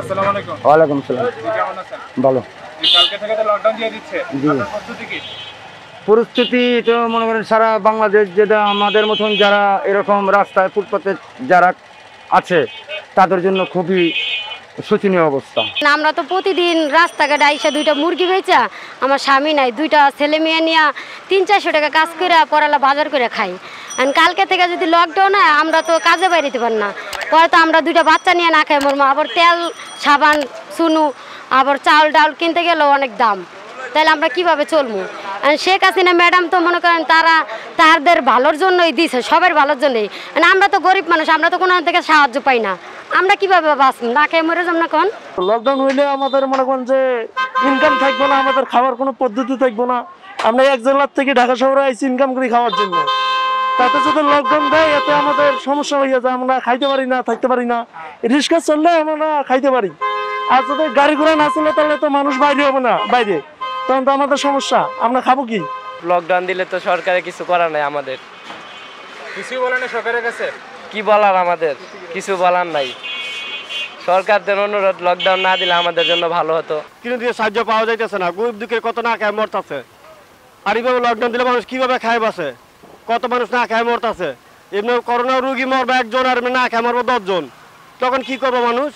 আসসালামু আলাইকুম। সালাম। কেমন আছেন? ভালো। কালকে থেকে তো লকডাউন দিয়ে দিচ্ছে। আপনার প্রস্তুতি কি? পরিস্থিতি তো মনে করেন সারা বাংলাদেশ যেটা আমাদের মতন যারা এরকম রাস্তায় ফুটপাতে যারা আছে তাদের জন্য খুবই শোচনীয় অবস্থা। আমরা তো প্রতিদিন রাস্তাঘাটে আইসা দুইটা মুরগি বেচা আমার স্বামী নাই দুইটা ছেলে মেয়ে নিয়ে তিন চারশো টাকা কাজ করে পড়ালা বাজার করে খাই। আর কালকে থেকে যদি লকডাউন হয় আমরা তো কাজে বাইরেতে পারি না। পরে তো আমরা দুইটা বাচ্চা নিয়ে না খাই মরমো আবার তেল, সাবান সুনু আবার চাল ডাল কিনতে গেলেও অনেক দাম। তাহলে আমরা কীভাবে চলবো? শেখ হাসিনা ম্যাডাম তো মনে করেন তারা তাদের ভালোর জন্যই দিছে, সবার ভালোর জন্যই। আর আমরা তো গরিব মানুষ, আমরা তো কোনো থেকে সাহায্য পাই না। আমরা কীভাবে বাঁচবো? না খেয়ে মরে যাম না কোন লকডাউন হইলে আমাদের মনে করেন যে ইনকাম থাকবে না, আমাদের খাওয়ার কোনো পদ্ধতি থাকবে না। আমরা এক জেলার থেকে ঢাকা শহরে আইছি ইনকাম করি খাওয়ার জন্য। তাতে যদি লকডাউন দেয় এতে আমাদের সমস্যা হয়ে যায় আমরা খাইতে পারি না থাকতে পারি না। রিক্সা চললে আমরা খাইতে পারি। আর যদি গাড়ি ঘোড়া না চলে তাহলে তো মানুষ বাইরে হবে না বাইরে। তখন তো আমাদের সমস্যা আমরা খাব কি? লকডাউন দিলে তো সরকারের কিছু করার নাই আমাদের। কিছুই বলেন না সরকারের কাছে? কি বলার আমাদের? কিছু বলার নাই। সরকারদের অনুরোধ লকডাউন না দিলে আমাদের জন্য ভালো হতো। কিন্তু দিয়ে সাহায্য পাওয়া যাইতেছে না গরিব দুঃখের কত না খায় মরতাছে। আর এইভাবে লকডাউন দিলে মানুষ কীভাবে খায় বাসে কত মানুষ না খায় মরতাছে? এমনি করোনা রুগী মরবে একজন আর না খায় মরবে দশজন। তখন কি করব মানুষ?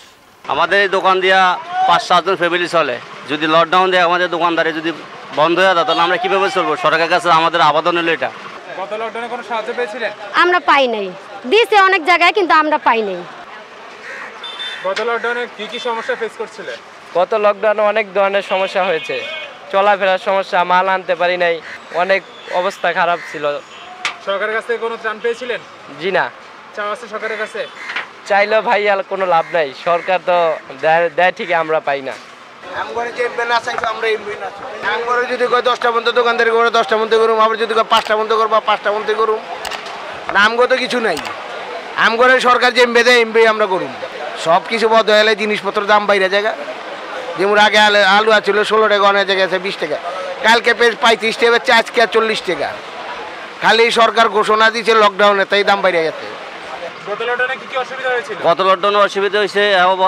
আমাদের এই দোকান দিয়া পাঁচ সাতজন ফ্যামিলি চলে। যদি লকডাউন দেয় আমাদের দোকানদারে যদি বন্ধ হয়ে যায় তাহলে আমরা কীভাবে চলবো? সরকারের কাছে আমাদের আবেদন হলো এটা। গত লকডাউনে কোনো সাহায্য পেয়েছিলেন? আমরা পাই নাই। দিছে অনেক জায়গায় কিন্তু আমরা পাই নাই। গত লকডাউনে কি কি সমস্যা ফেস করছিলেন? গত লকডাউনে অনেক ধরনের সমস্যা হয়েছে। চলাফেরার সমস্যা মাল আনতে পারি নাই। অনেক অবস্থা খারাপ ছিল। সরকারের কাছ থেকে কোনো ত্রাণ পেয়েছিলেন? জি না। চাওয়া আছে সরকারের কাছে? চাইলো ভাই আর কোনো লাভ নাই। সরকার তো দেয় দেয় ঠিকই আমরা পাই না। আমগরে যে আমরা এমবে না আমগরে যদি কয় দশটা দোকানদারি করে দশটা মধ্যে করুম আবার যদি কয় পাঁচটা করব করুম আমগো তো কিছু নাই। আমগরে সরকার যে এমবে দেয় এমবে আমরা করুম সব কিছু বদ জিনিসপত্র দাম বাইরে জায়গা। যেমন আগে আলু আলু আছিল ষোলো টাকা অনেক জায়গায় আছে বিশ টাকা। কালকে পেজ পঁয়ত্রিশ টাকা আজকে আর চল্লিশ টাকা। খালি সরকার ঘোষণা দিয়েছে লকডাউনে তাই দাম বাইরে গেছে। গত লকডাউনে কি কি অসুবিধা লকডাউনের অসুবিধা হয়েছে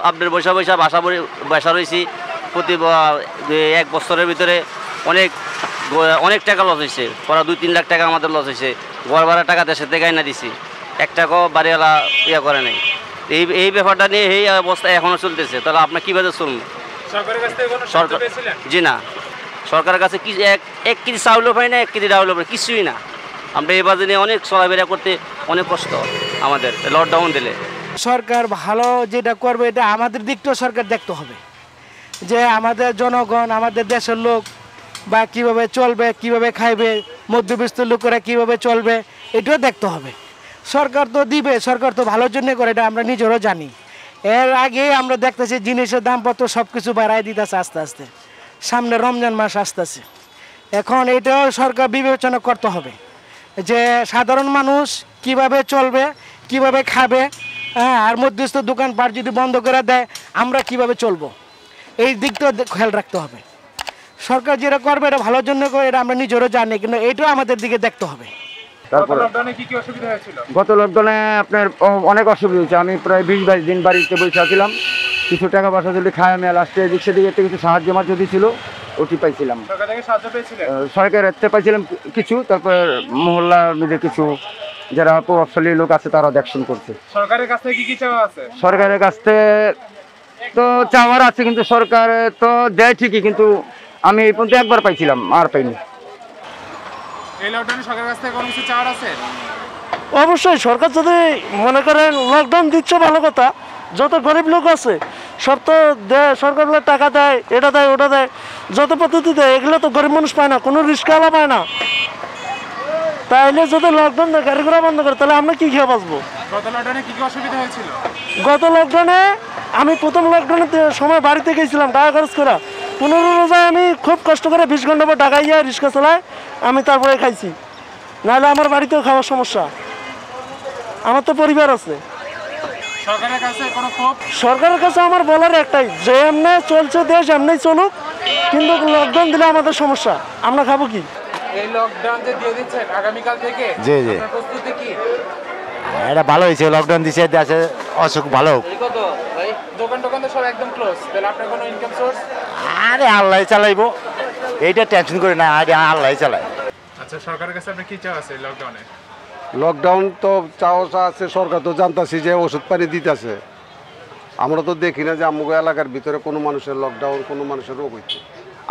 আপনার বৈশা বৈশা বাসা বাসা রয়েছি। প্রতি এক বছরের ভিতরে অনেক অনেক টাকা লস হয়েছে। প্রায় দুই তিন লাখ টাকা আমাদের লস হয়েছে। ঘর ভাড়া টাকা দেশের থেকে না দিছি। এক টাকাও বাড়িওয়ালা ইয়ে করে নাই। এই এই ব্যাপারটা নিয়ে এই অবস্থা এখনও চলতেছে। তাহলে আপনার কীভাবে চলুন সরকার জি না। সরকারের কাছে কি এক এক কেজি চাউলও পাই না এক কেজি ডাউলও পাই কিছুই না। আমরা এই নিয়ে অনেক চলাফেরা করতে অনেক কষ্ট আমাদের লকডাউন দিলে। সরকার ভালো যেটা করবে, এটা আমাদের দিকটাও সরকার দেখতে হবে। যে আমাদের জনগণ, আমাদের দেশের লোক বা কীভাবে চলবে, কীভাবে খাইবে, মধ্যবিত্ত লোকেরা কীভাবে চলবে, এটাও দেখতে হবে। সরকার তো দিবে, সরকার তো ভালোর জন্য করে, এটা আমরা নিজেরও জানি। এর আগে আমরা দেখতেছি জিনিসের দামপত্র সব কিছু বাড়াই দিতেছে আস্তে আস্তে। সামনে রমজান মাস আসতেছে। এখন এটাও সরকার বিবেচনা করতে হবে। যে সাধারণ মানুষ কীভাবে চলবে কীভাবে খাবে হ্যাঁ আর মধ্যস্থ দোকানপাট যদি বন্ধ করে দেয় আমরা কীভাবে চলবো? এই দিকটা খেয়াল রাখতে হবে। সরকার যেটা করবে এটা ভালোর জন্য করে এটা আমরা নিজেরও জানি কিন্তু এটাও আমাদের দিকে দেখতে হবে। গত তারপরে লকডাউনে কি কি অসুবিধা হয়েছিল? গত লকডাউনে আপনার অনেক অসুবিধা হয়েছে। আমি প্রায় বিশ বাইশ দিন বাড়িতে বসে ছিলাম কিছু টাকা পয়সা যদি খায় আমি লাস্টে এদিক সেদিকে একটু কিছু সাহায্য মার্য দিয়েছিল ওটি পাইছিলাম। সরকার থেকে সাহায্য পেয়েছিলেন? আহ, সরকারের পাইছিলাম কিছু তারপর মহল্লার মধ্যে কিছু যারা প্রভাবশালী লোক আছে তারা দেখশন করছে। সরকারের কাছ থেকে কি কি চাওয়া আছে? সরকারের কাছ তো চাওয়ার আছে কিন্তু সরকার তো দেয় ঠিকই কিন্তু আমি এই পর্যন্ত একবার পাইছিলাম আর পাইনি। এই লকডাউনে সরকারের কাছ থেকে কোনো কিছু চাওয়ার আছে? অবশ্যই সরকার যদি মনে করেন লকডাউন দিচ্ছে ভালো কথা যত গরিব লোক আছে সব তো দেয় সরকার বলে টাকা দেয় এটা দেয় ওটা দেয়। যত পদ্ধতি দেয় এগুলো তো গরিব মানুষ পায় না কোনো রিস্কাওয়ালা পায় না। তাইলে যদি লকডাউন দেয় গাড়ি ঘোড়া বন্ধ করে তাহলে আমরা কি খেয়ে বাঁচবো? গত লকডাউনে আমি প্রথম লকডাউনের সময় বাড়িতে গেছিলাম টাকা খরচ করা। পনেরো রোজায় আমি খুব কষ্ট করে বিশ ঘণ্টা পর ঢাকায় গিয়ে রিক্সা চালায় আমি তারপরে খাইছি। নাহলে আমার বাড়িতেও খাওয়ার সমস্যা। আমার তো পরিবার আছে। সরকারের কাছে কোনো ক্ষোভ? সরকারের কাছে আমার বলার একটাই যে এমনি চলছে দেশ এমনি চলুক কিন্তু লকডাউন দিলে আমাদের সমস্যা। আমরা খাব কি? এই লকডাউন যে দিয়ে দিচ্ছেন আগামীকাল থেকে? জি, জি। প্রস্তুতি কি? এটা ভালো হয়েছে লকডাউন দিছে দেশে অসুখ ভালো হোক। দোকান টোকান তো সব একদম ক্লোজ তাহলে আপনার কোনো ইনকাম সোর্স আরে আল্লাহ চালাইবো। এইটা টেনশন করে না আরে আল্লাহ চালায়। আচ্ছা সরকারের কাছে আপনার কি চাওয়া আছে লকডাউনে লকডাউন তো চাওয়া আছে সরকার তো জানতাছি যে ওষুধ পানি দিতেছে। আমরা তো দেখি না যে আমগো এলাকার ভিতরে কোনো মানুষের লকডাউন কোনো মানুষের রোগ হইছে।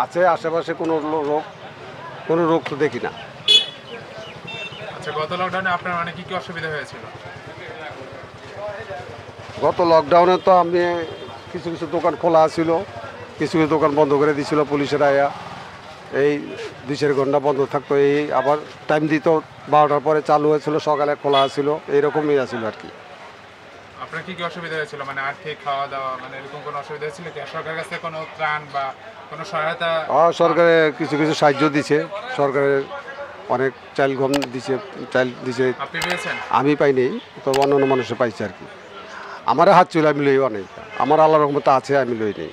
আছে আশেপাশে কোনো রোগ? কোনো রোগ তো দেখি না। আচ্ছা গত লকডাউনে আপনার মানে কি কি অসুবিধা হয়েছিল? গত লকডাউনে তো আমি কিছু কিছু দোকান খোলা ছিল। কিছু কিছু দোকান বন্ধ করে দিছিল পুলিশের আয়া। এই দুই চার ঘণ্টা বন্ধ থাকতো এই আবার টাইম দিত বারোটার পরে চালু হয়েছিল সকালে খোলা ছিল এইরকমই আছিল আর কি। আপনার কি কি অসুবিধা হয়েছিল? মানে আর্থিক খাওয়া দাওয়া মানে এরকম কোনো অসুবিধা হয়েছিল কি? সরকারের কাছে কোনো ত্রাণ বা কোনো সহায়তা? আর সরকারে কিছু কিছু সাহায্য দিছে সরকারের অনেক চাইল গম দিছে চাইল দিছে। আপনি পেয়েছেন? আমি পাইনি তবে অন্য অন্য মানুষে পাইছে আর কি। আমার হাত চলে আমি লই অনেক আমার আল্লাহ রহমতে আছে আমি লই নেই।